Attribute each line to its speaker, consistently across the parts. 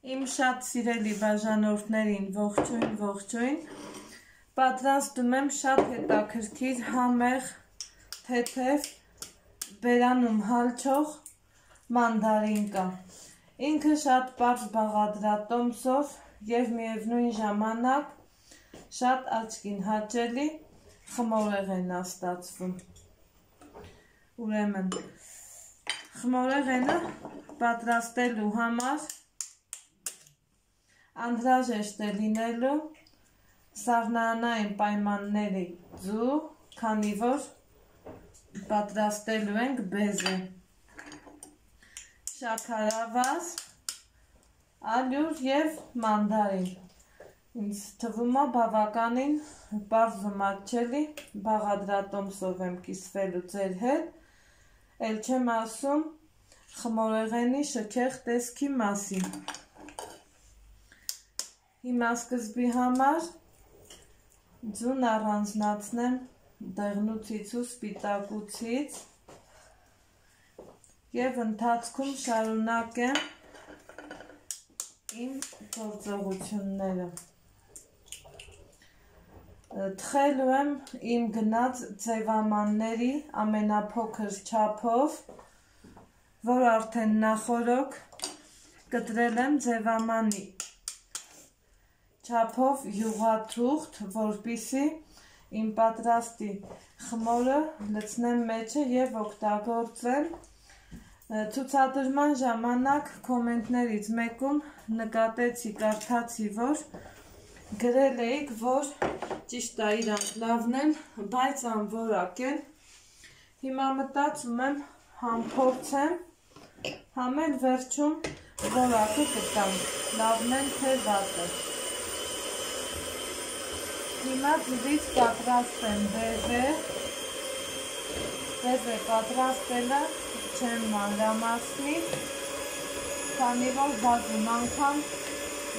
Speaker 1: Իմ շատ սիրելի բաժանորդներին ողջույն, ողջույն։ Պատրաստում եմ շատ հետաքրքիր համեղ թեթև բերանում հալչող մանդարինկա։ Ինքը շատ պարզ բաղադրատոմսով եւ միևնույն ժամանակ շատ աչքին հաճելի խմորեղեն է ստացվում։ Ուրեմն խմորեղենը պատրաստելու համար անհրաժեշտ է լինելու սառնարանային պայմանների ձու, քանի որ պատրաստելու ենք բեզը։ Շաքարավազ, ալյուր եւ մանդարին։ Ինձ թվում է բավականին բարձ մատչելի բաղադրատոմսով եմ կիսվելու ձեր հետ, էլ չեմ ասում խմորեղենի շքեղ տեսքի մասին։ Հիմա սկզբի համար ձուն առանձնացնեմ դեղնուցից ու սպիտակուցից և ընթացքում շարունակեմ իմ գործողությունները։ Թխելու եմ իմ գնած ձևամանների ամենափոքր չափով, որ արդեն նախորոք կտրել եմ ձևամանի չափով յուղաթուղթ, որպիսի իմ պատրաստի խմորը լցնեմ մեջը և օգտագործեմ ցուցադրման ժամանակ կոմենտներից մեկում նկատեցի, կարդացի, որ գրել էիք, որ ճիշտ է իրանք լավն են, բայց անվորակ են։ Հիմա մտածում եմ համ փորձեմ, համ էլ վերջում որակը կտամ, լավն են թե վատը։ Հիմա ձվից պատրաստեմ բեզե, բեզե պատրաստելը չեմ մանրամասնի, քանի որ բազում անգամ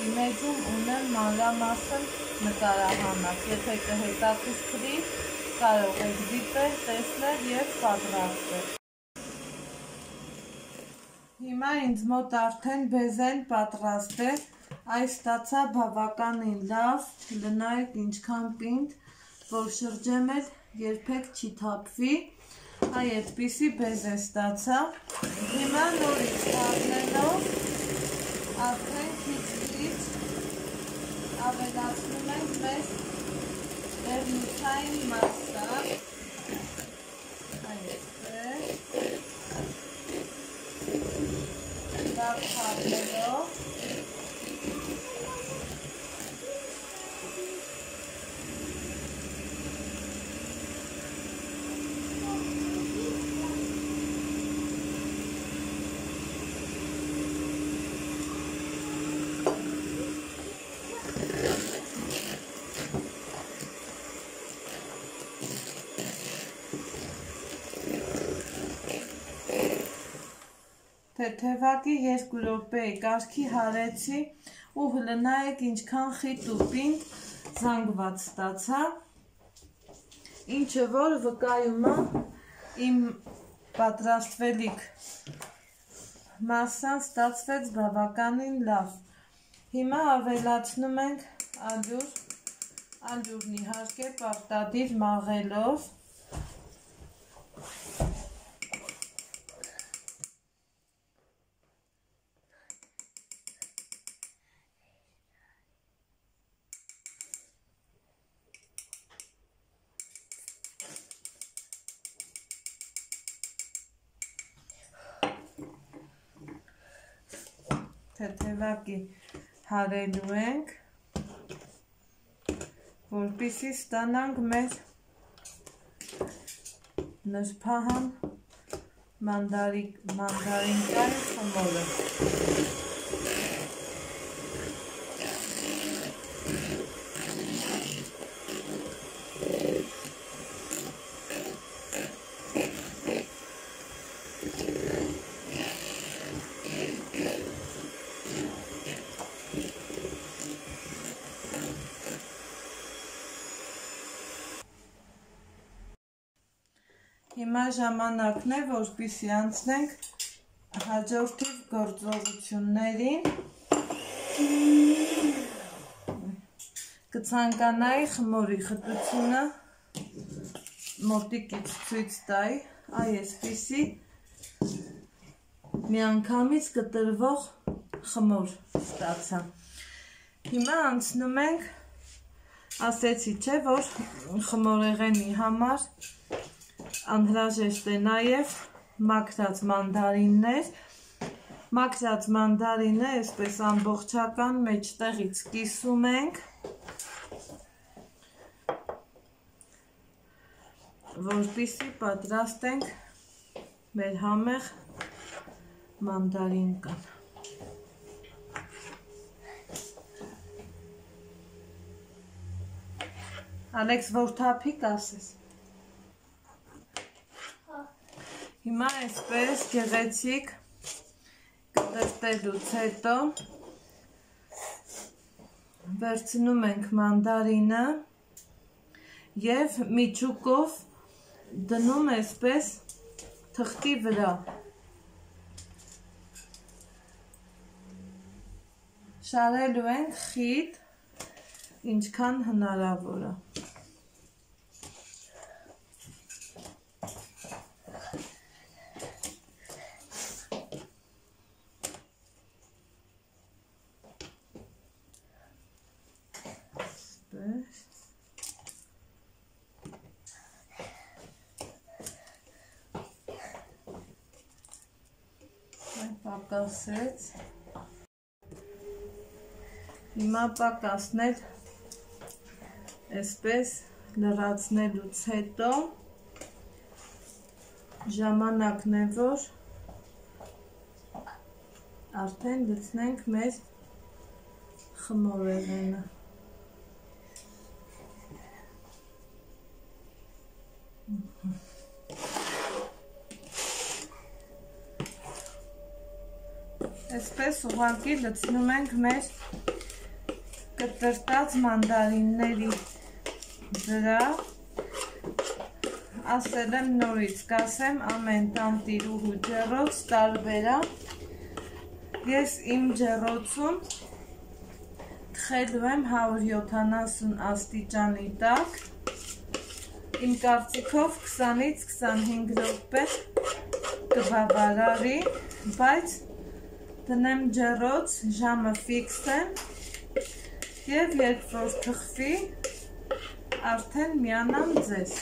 Speaker 1: իմ էջում ունեմ մանրամասն նկարահանած, եթե կհետաքրքրի, կարող եք դիտել, տեսնել և պատրաստել։ Հիմա ինձ մոտ արդեն բեզեն պատրաստ է, այս ստացա բավականին լավ, լնայեք ինչքան պինդ, որ շրջեմ էլ երբեք չի թապվի, այ այդպիսի բեզ է ստացա, հիմա նորից թարնելով, արդեն քիչ-քիչ ավելացնում ենք մեր վերնուցային մասա, թեթևակի երկու րոպեի կարգի հարեցի ու հլնայեք ինչքան խիտ ու պինդ զանգված ստացա, ինչը որ վկայում է իմ պատրաստվելիք մասան ստացվեց բավականին լավ։ Հիմա ավելացնում ենք ալյուր, ալյուրն իհարկե պարտադիր մաղելով, թեթևակի հարելու ենք, որպիսի ստանանք մեր նրբահան մանդարինկայի խմորը։ Հիմա ժամանակն է, որպիսի անցնենք հաջորդիվ գործողություններին, Կցանկանայի խմորի խտությունը մոտիկից ցույց տայի, այ այսպիսի միանգամից կտրվող խմոր ստացա։ Հիմա անցնում ենք ասեցի չէ, որ խմորեղենի համար անհրաժեշտ է նաև մաքրած մանդարիններ, մաքրած մանդարինը այսպես ամբողջական մեջտեղից կիսում ենք, որպիսի պատրաստենք մեր համեղ մանդարին կան։ Ալեքս որ թափի կասես։ Հիմա այսպես գեղեցիկ կտրտելուց հետո վերցնում ենք մանդարինը և միջուկով դնում այսպես թղթի վրա։ Շարելու ենք խիտ, ինչքան հնարավոր է։ պակասեց։ Հիմա պակասնել այսպես լրացնելուց հետո ժամանակն է, որ արդեն լցնենք մեր խմորեղենը։ Ուղղակի լցնում ենք մեր կտրտած մանդարինների վրա ասել եմ նորից կասեմ ամեն տան տիրուհու ջեռոց տարբերա ես իմ ջեռոցում թխելու եմ 170 աստիճանի տակ իմ կարծիքով 20-ից 25 րոպե կբավարարի բայց դնեմ ջեռոց, ժամը ֆիքս է և երբ որ թխվի, արդեն միանամ ձեզ։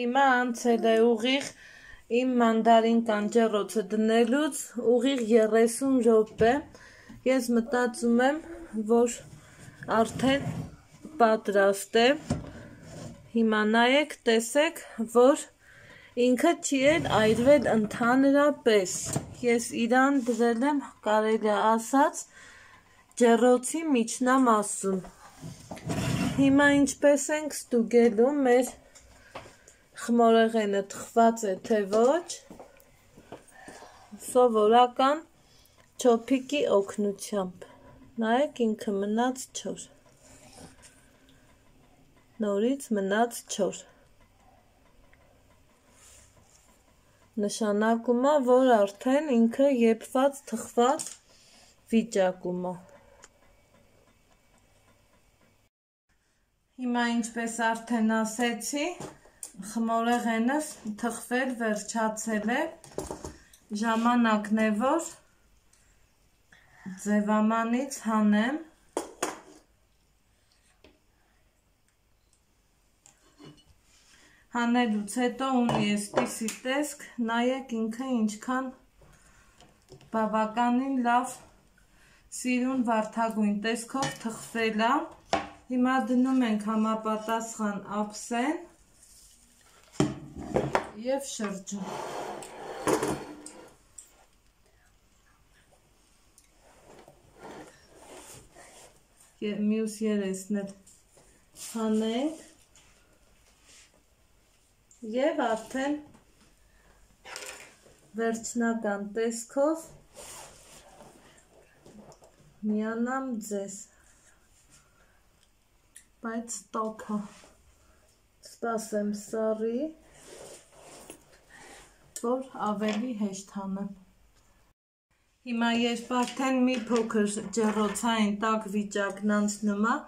Speaker 1: Հիմա անցել է ուղիղ իմ մանդարին կանջերոցը դնելուց ուղիղ 30 րոպե ես մտածում եմ, որ արդեն պատրաստ է։ Հիմա նայեք, տեսեք, որ Ինքը չի էլ այրվել ընդհանրապես։ Ես իրան դրել եմ, կարելի ասած, ջեռոցի միջնամասում։ Հիմա ինչպես ենք ստուգելու մեր խմորեղենը թխված է թե ոչ, սովորական չոփիկի օգնությամբ։ Նայեք ինքը մնաց չոր։ Նորից մնաց չոր։ նշանակում է, որ արդեն ինքը եփված թխված վիճակում է։ Հիմա ինչպես արդեն ասեցի, խմորեղենս թխվել վերջացել է, ժամանակն է, որ ձևամանից հանեմ հանելուց հետո ունի այսպիսի տեսք, նայեք ինքը ինչքան բավականին լավ սիրուն վարդագույն տեսքով թխվել է։ Հիմա դնում ենք համապատասխան ափսեն եւ շրջում։ Մյուս երեսն էլ հանենք Եվ արդեն վերջնական տեսքով միանամ ձեզ, բայց տոքը սպասեմ սարի, որ ավելի հեշտ հանեմ։ Հիմա երբ արդեն մի փոքր ջեռոցային տաք վիճակն անցնում է,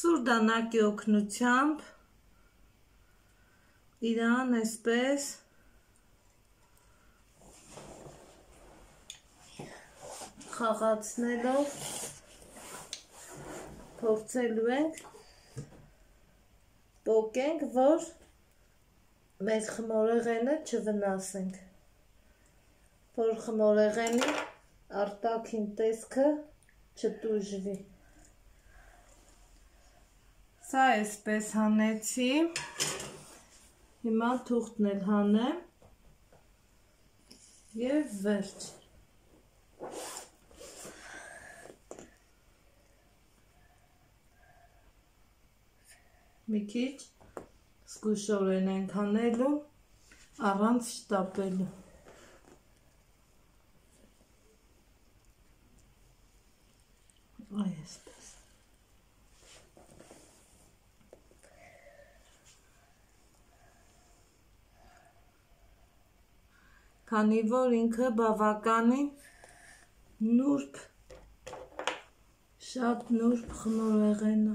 Speaker 1: սուրդանակի օգնությամբ իրան այսպես խաղացնելով փորձելու ենք պոկենք, որ մեր խմորեղենը չվնասենք, որ խմորեղենի արտաքին տեսքը չտուժվի։ Սա էսպես հանեցի, հիմա թուղթն էլ հանեմ և վերջ։ Մի քիչ զգուշորեն ենք անելու, առանց շտապելու։ Այ Քանի որ ինքը բավականին նուրբ, շատ նուրբ խմորեղեն է։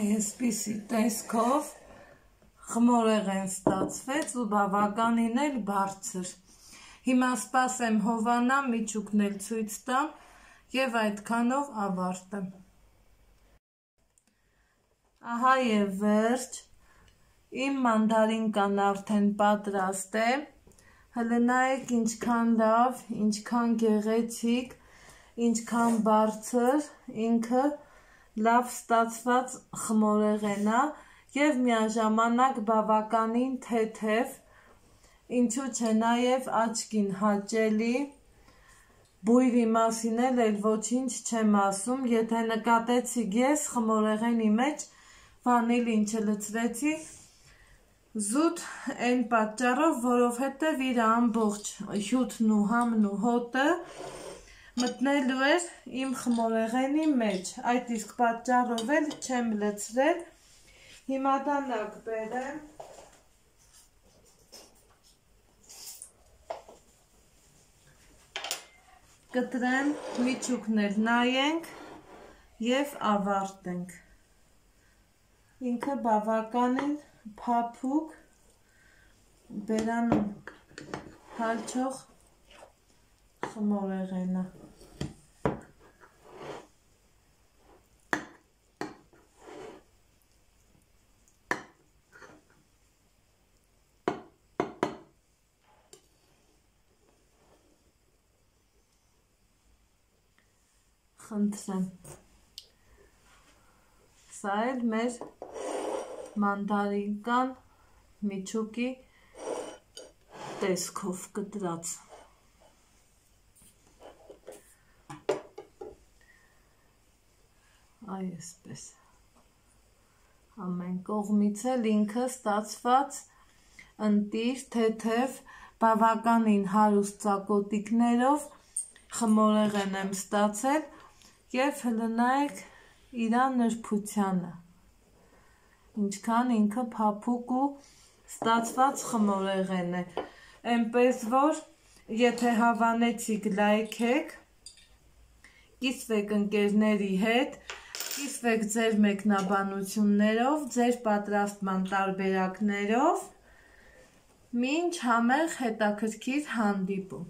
Speaker 1: Այսպիսի տեսքով խմորեղեն ստացվեց ու բավականին էլ բարձր։ Հիմա սպասեմ հովանա միջուկն էլ ցույց տամ եւ այդքանով ավարտեմ։ Ահա եւ վերջ։ Իմ մանդարինկան արդեն պատրաստ է։ Հələ նայեք ինչքան լավ, ինչքան գեղեցիկ, ինչքան բարձր ինքը լավ ստացված խմորեղեն է եւ միաժամանակ բավականին թեթև, ինչու՞ չէ նաեւ աչքին հաճելի։ Բույրի մասին էլ ոչինչ չեմ ասում, եթե նկատեցիք ես խմորեղենի մեջ վանիլին չլցրեցի, զուտ այն պատճառով, որովհետև իր ամբողջ հյութն ու համն ու հոտը մտնելու էր իմ խմորեղենի մեջ, այդ իսկ պատճառով էլ չեմ լցրել, հիմա դանակ բերեմ, կտրեմ, միջուկներ նայենք և ավարտենք։ Ինքը բավականին փափուկ բերանում հալչող խմորեղենը։ խնդրեմ։ Սա էլ մեր մանդարինկան միջուկի տեսքով կտրած։ այսպես։ Ամեն կողմից էլ ինքը ստացված ընտիր, թեթև, բավականին հարուստ ծակոտիկներով խմորեղեն եմ ստացել եւ հլնայեք իրա նրբությանը ինչքան ինքը փափուկ ու ստացված խմորեղեն է այնպես որ եթե հավանեցիք լայքեք կիսվեք ընկերների հետ կիսվեք ձեր մեկնաբանություններով ձեր պատրաստման տարբերակներով մինչ համեղ հետաքրքիր հանդիպում